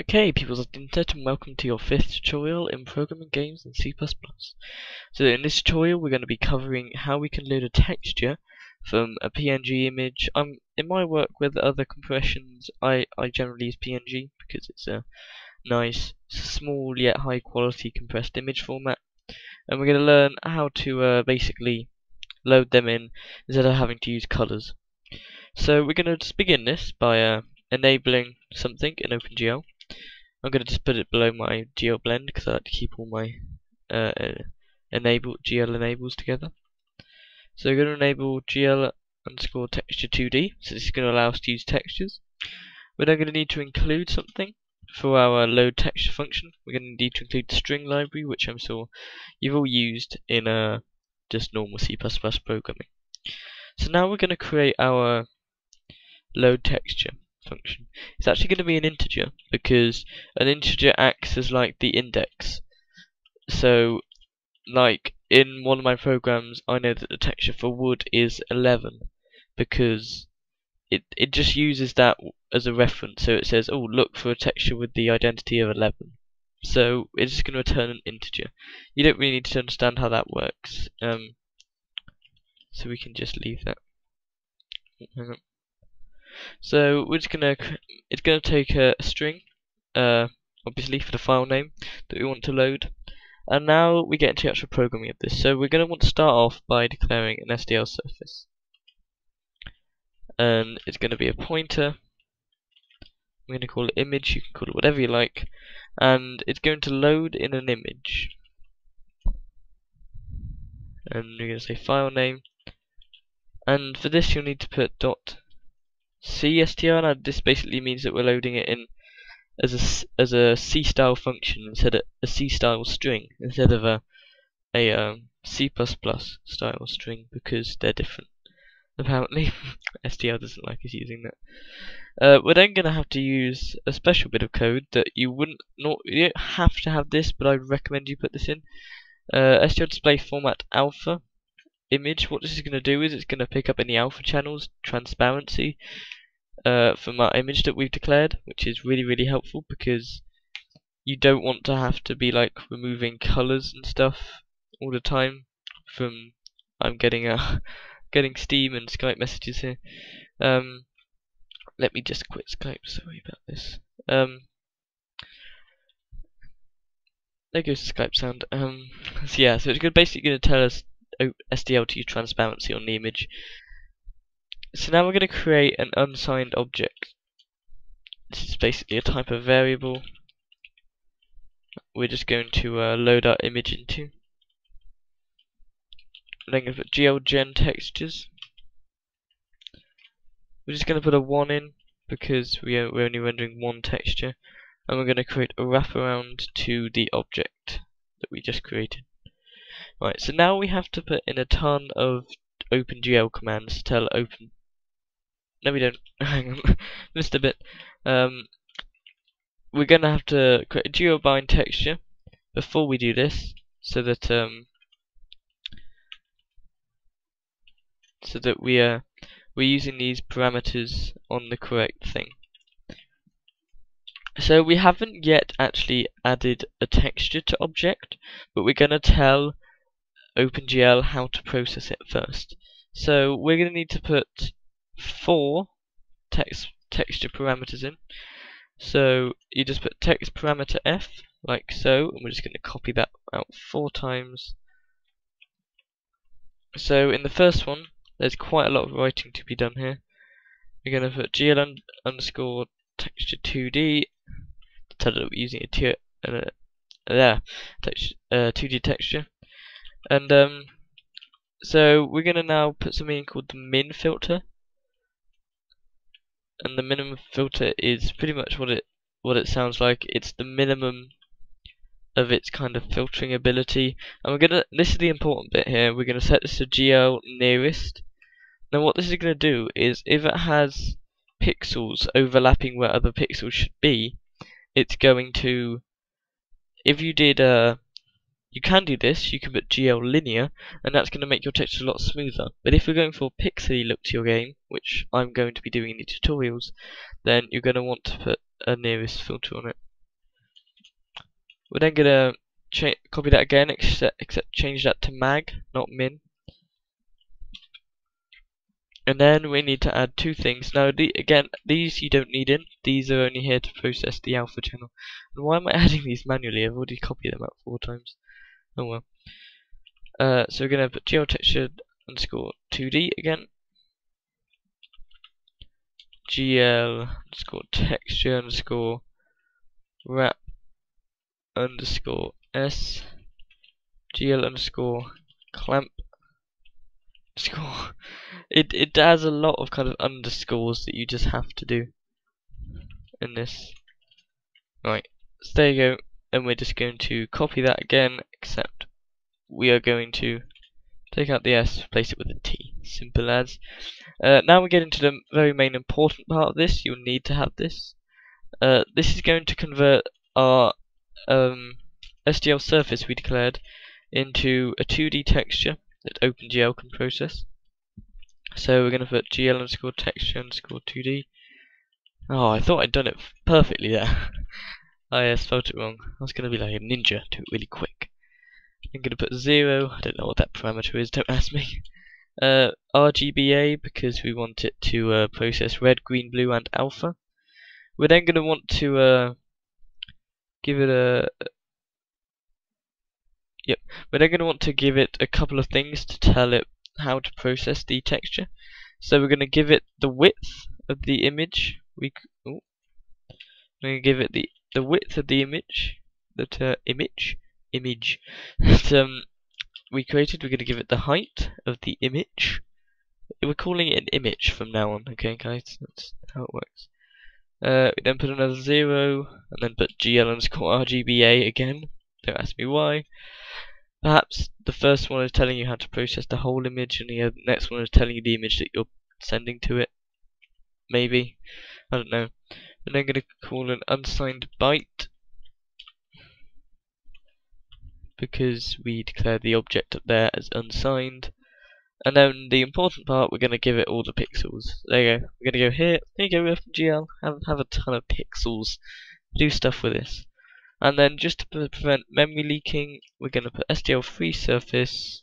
Okay, people, the internet and welcome to your fifth tutorial in programming games in C++. So in this tutorial we're going to be covering how we can load a texture from a PNG image. Um, in my work with other compressions I, I generally use PNG because it's a nice, small yet high quality compressed image format. And we're going to learn how to uh, basically load them in instead of having to use colors. So we're going to just begin this by uh, enabling something in OpenGL. I'm going to just put it below my GL blend because I like to keep all my uh, enable GL enables together. So we're going to enable GL underscore texture 2D. So this is going to allow us to use textures. We're then going to need to include something for our load texture function. We're going to need to include the string library, which I'm sure you've all used in uh, just normal C++ programming. So now we're going to create our load texture function. It's actually going to be an integer because an integer acts as like the index. So, like in one of my programs, I know that the texture for wood is 11 because it it just uses that as a reference. So it says, "Oh, look for a texture with the identity of 11." So it's just going to return an integer. You don't really need to understand how that works. Um, so we can just leave that. So we're just gonna it's gonna take a, string, uh, obviously for the file name that we want to load. And now we get into the actual programming of this. So we're gonna want to start off by declaring an SDL surface. And it's gonna be a pointer. I'm gonna call it image, you can call it whatever you like. And it's going to load in an image. And we're gonna say file name. And for this you'll need to put dot CSTR. This basically means that we're loading it in as a as a C style function instead of a C style string instead of a a um, C++ style string because they're different. Apparently, SDL doesn't like us using that. Uh, we're then going to have to use a special bit of code that you wouldn't not you don't have to have this, but I'd recommend you put this in. Uh, SDL display format alpha image, what this is going to do is it's going to pick up any alpha channels, transparency, uh, from our image that we've declared, which is really, really helpful because you don't want to have to be like removing colors and stuff all the time from I'm getting a getting Steam and Skype messages here. Um, let me just quit Skype, sorry about this. Um, there goes the Skype sound. Um, so yeah, so it's basically going to tell us SDLT transparency on the image. So now we're going to create an unsigned object. This is basically a type of variable we're just going to uh, load our image into. then going to put glgen textures. We're just going to put a 1 in because we are, we're only rendering one texture. And we're going to create a wraparound to the object that we just created. Right, so now we have to put in a ton of OpenGL commands to tell Open. No, we don't. Hang on, missed a bit. Um, we're gonna have to create a GL bind texture before we do this, so that um, so that we are we're using these parameters on the correct thing. So we haven't yet actually added a texture to object, but we're gonna tell OpenGL how to process it first. So we're going to need to put four text texture parameters in. So you just put text parameter f like so, and we're just going to copy that out four times. So in the first one, there's quite a lot of writing to be done here. We're going to put gl un underscore texture 2d to tell it using a tier, uh, there, text, uh, 2d texture. And um, so we're gonna now put something called the min filter, and the minimum filter is pretty much what it what it sounds like. It's the minimum of its kind of filtering ability, and we're gonna. This is the important bit here. We're gonna set this to GL nearest. Now what this is gonna do is if it has pixels overlapping where other pixels should be, it's going to. If you did a you can do this, you can put GL linear, and that's going to make your text a lot smoother. But if you're going for a pixely look to your game, which I'm going to be doing in the tutorials, then you're going to want to put a nearest filter on it. We're then gonna copy that again, except, except change that to mag, not min. And then we need to add two things. Now, the, again, these you don't need in. These are only here to process the alpha channel. And why am I adding these manually? I've already copied them out four times. Oh well. Uh, so we're going to put GL texture underscore 2D again. GL underscore texture underscore wrap underscore S GL underscore clamp underscore it it has a lot of kind of underscores that you just have to do in this. Right, so there you go. And we're just going to copy that again, except we are going to take out the S, replace it with a T. Simple as. Uh, now we get into the very main important part of this. You'll need to have this. Uh, this is going to convert our um, SDL surface we declared into a 2D texture that OpenGL can process. So we're going to put GL underscore texture underscore 2D. Oh, I thought I'd done it perfectly there. I uh, spelled it wrong. I was going to be like a ninja, do it really quick. I'm going to put 0, I don't know what that parameter is, don't ask me. Uh, RGBA because we want it to uh, process red, green, blue and alpha. We're then going to want to uh, give it a... Yep, we're then going to want to give it a couple of things to tell it how to process the texture. So we're going to give it the width of the image. We we're going to give it the the width of the image that uh, image image that um, we created. We're going to give it the height of the image. We're calling it an image from now on. Okay, guys, that's how it works. Uh, we then put another zero, and then put GL underscore RGBA again. Don't ask me why. Perhaps the first one is telling you how to process the whole image, and the next one is telling you the image that you're sending to it. Maybe. I don't know. And then going to call an unsigned byte because we declared the object up there as unsigned. And then the important part, we're going to give it all the pixels. There you go. We're going to go here. There you go, FGL. Have, have a ton of pixels. Do stuff with this. And then just to prevent memory leaking, we're going to put SDL free surface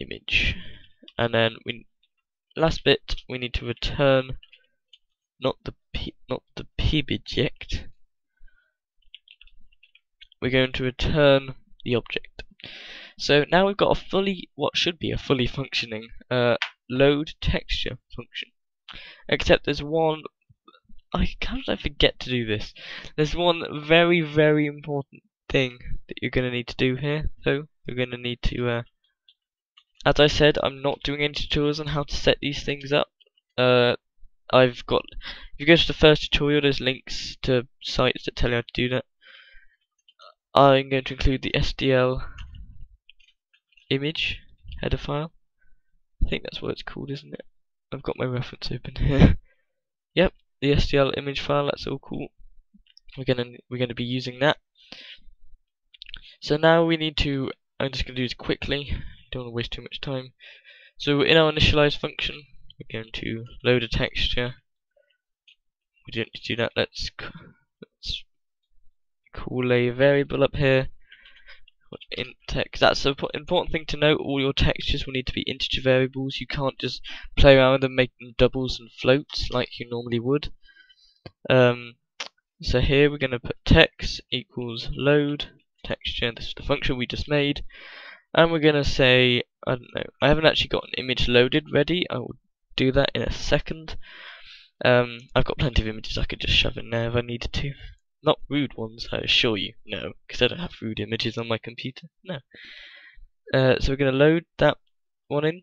image. And then we last bit we need to return not the p not the pbject. We're going to return the object. So now we've got a fully what should be a fully functioning uh, load texture function. Except there's one I how did I forget to do this? There's one very very important thing that you're gonna need to do here. So you're gonna need to, uh, as I said, I'm not doing any tutorials on how to set these things up. Uh, I've got if you go to the first tutorial, there's links to sites that tell you how to do that. I'm going to include the SDL image header file. I think that's what it's called, isn't it? I've got my reference open here. yep, the SDL image file, that's all cool. We're gonna we're gonna be using that. So now we need to I'm just gonna do this quickly, don't want to waste too much time. So in our initialize function, we're going to load a texture. We don't need to do that, let's, let's call a variable up here int text. That's an important thing to note. All your textures will need to be integer variables. You can't just play around with them, make them doubles and floats like you normally would. Um, so here we're going to put text equals load texture. This is the function we just made. And we're going to say, I don't know, I haven't actually got an image loaded ready. I will do that in a second. Um, I've got plenty of images I could just shove in there if I needed to. Not rude ones, I assure you. No, because I don't have rude images on my computer. No. Uh, so we're going to load that one in,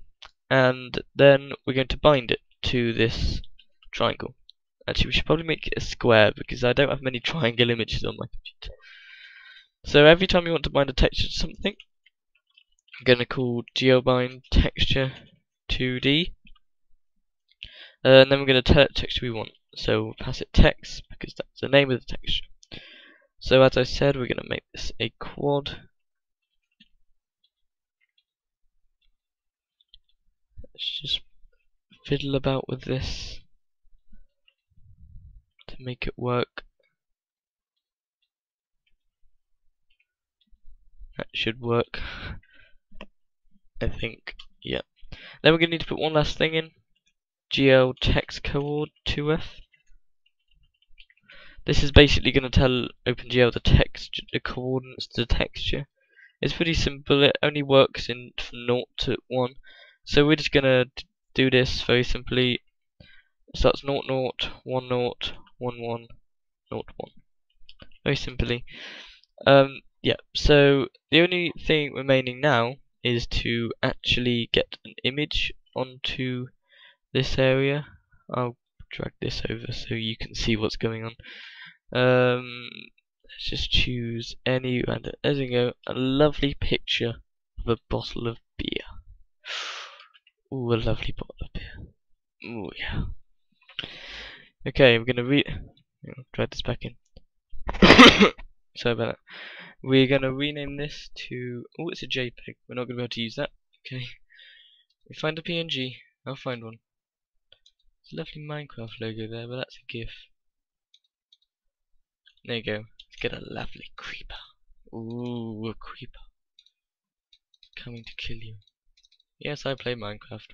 and then we're going to bind it to this triangle. Actually, we should probably make it a square because I don't have many triangle images on my computer. So every time you want to bind a texture to something, I'm going to call GL bind texture 2D. Uh, and then we're going to tell it texture we want. So we'll pass it text because that's the name of the texture. So as I said, we're going to make this a quad. Let's just fiddle about with this to make it work. That should work. I think, yeah. Then we're going to need to put one last thing in. GL text coord 2f. This is basically going to tell OpenGL the text, the coordinates to the texture. It's pretty simple, it only works in from 0 to 1. So we're just going to do this very simply. So that's 0, 0, 1, 0, 1, 1, 0, 1. Very simply. Um, yeah, so the only thing remaining now is to actually get an image onto this area. I'll drag this over so you can see what's going on. Um, let's just choose any random. There we go. A lovely picture of a bottle of beer. Ooh, a lovely bottle of beer. Ooh, yeah. Okay, we're gonna read. Drag this back in. Sorry about that. We're gonna rename this to. Oh, it's a JPEG. We're not gonna be able to use that. Okay. We find a PNG. I'll find one. Lovely Minecraft logo there, but that's a GIF. There you go. Let's get a lovely creeper. Ooh, a creeper. Coming to kill you. Yes, I play Minecraft.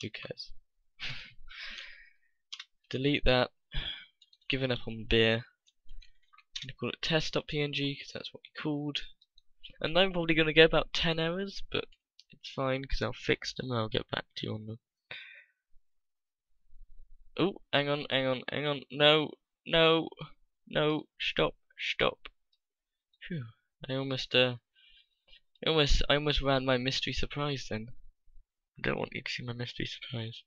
Who cares? Delete that. Giving up on beer. I'm gonna call it test.png because that's what we called. And I'm probably gonna get about 10 errors, but it's fine because I'll fix them and I'll get back to you on them. Oh, hang on, hang on, hang on. No, no, no, stop, stop. Phew, I almost, uh, I almost, I almost ran my mystery surprise then. I don't want you to see my mystery surprise.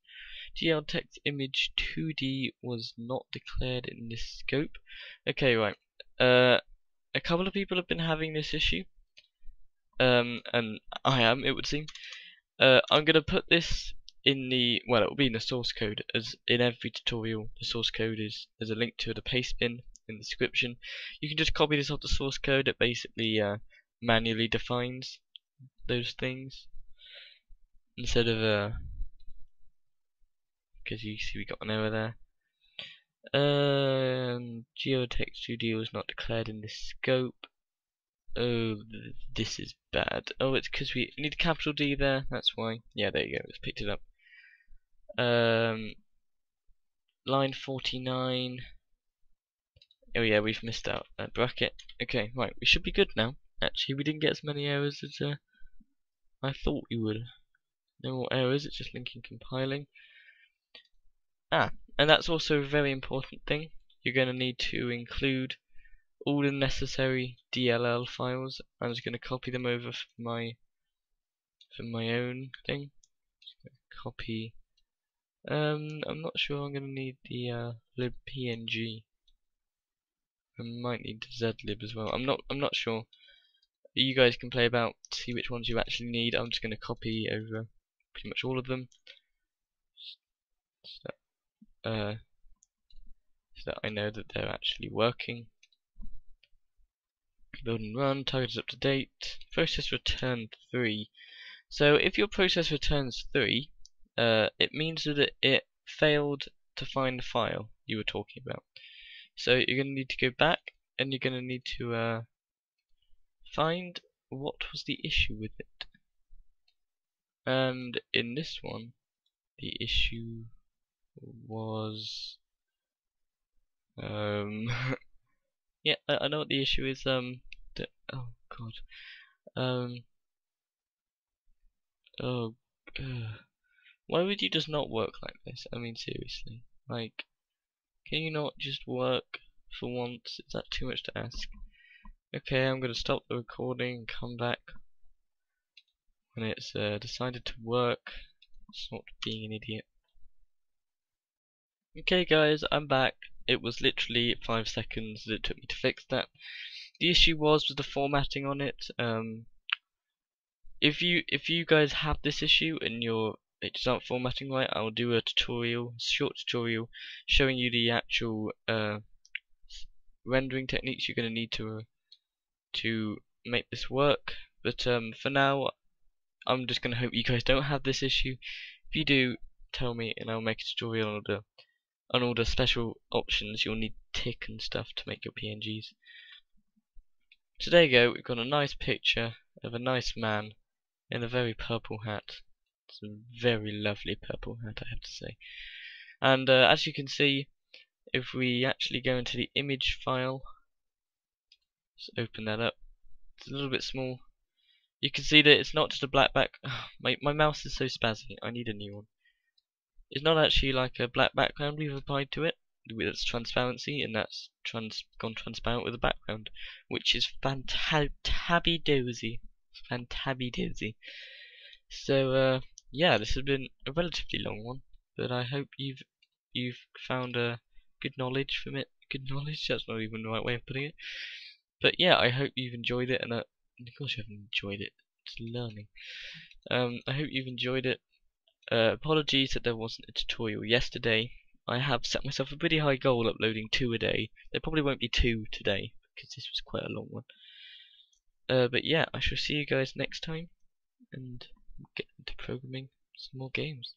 GL text image 2D was not declared in this scope. Okay, right. Uh, a couple of people have been having this issue. Um, and I am, it would seem. Uh, I'm gonna put this in the well it will be in the source code as in every tutorial the source code is there's a link to the paste bin in the description you can just copy this off the source code it basically uh, manually defines those things instead of uh because you see we got an error there um, geotext 2D was not declared in the scope Oh, this is bad. Oh, it's because we need capital D there. That's why. Yeah, there you go. It's picked it up. Um, line 49. Oh yeah, we've missed out that bracket. Okay, right, we should be good now. Actually, we didn't get as many errors as uh, I thought we would. No more errors, it's just linking compiling. Ah, and that's also a very important thing. You're going to need to include all the necessary DLL files. I'm just going to copy them over for my for my own thing. Copy um, I'm not sure I'm going to need the uh, libpng. I might need zlib as well. I'm not. I'm not sure. You guys can play about, see which ones you actually need. I'm just going to copy over pretty much all of them, so, uh, so that I know that they're actually working. Build and run. Target is up to date. Process return three. So if your process returns three, uh, it means that it failed to find the file you were talking about. So you're going to need to go back and you're going to need to uh, find what was the issue with it. And in this one, the issue was um yeah I, I know what the issue is um oh god um oh uh, why would you just not work like this? I mean, seriously. Like, can you not just work for once? Is that too much to ask? Okay, I'm gonna stop the recording and come back when it's uh, decided to work. It's not being an idiot. Okay guys, I'm back. It was literally 5 seconds that it took me to fix that. The issue was with the formatting on it. Um, if you if you guys have this issue and you're pages aren't formatting right, I'll do a tutorial, a short tutorial, showing you the actual uh, rendering techniques you're going to need to uh, to make this work. But um, for now, I'm just going to hope you guys don't have this issue. If you do, tell me, and I'll make a tutorial on all the on all the special options you'll need tick and stuff to make your PNGs. So there you go, we've got a nice picture of a nice man in a very purple hat. It's a very lovely purple hat, I have to say. And uh, as you can see, if we actually go into the image file, let's open that up. It's a little bit small. You can see that it's not just a black back. my my mouse is so spazzy. I need a new one. It's not actually like a black background we've applied to it. It's transparency, and that's trans gone transparent with the background, which is fantabby dozy, fantabby dozy. So uh, yeah, this has been a relatively long one, but I hope you've you've found a good knowledge from it. Good knowledge. That's not even the right way of putting it. But yeah, I hope you've enjoyed it, and uh, of course you haven't enjoyed it. It's learning. Um, I hope you've enjoyed it. Uh, apologies that there wasn't a tutorial yesterday. I have set myself a pretty high goal uploading two a day. There probably won't be two today because this was quite a long one. Uh, but yeah, I shall see you guys next time and get into programming some more games.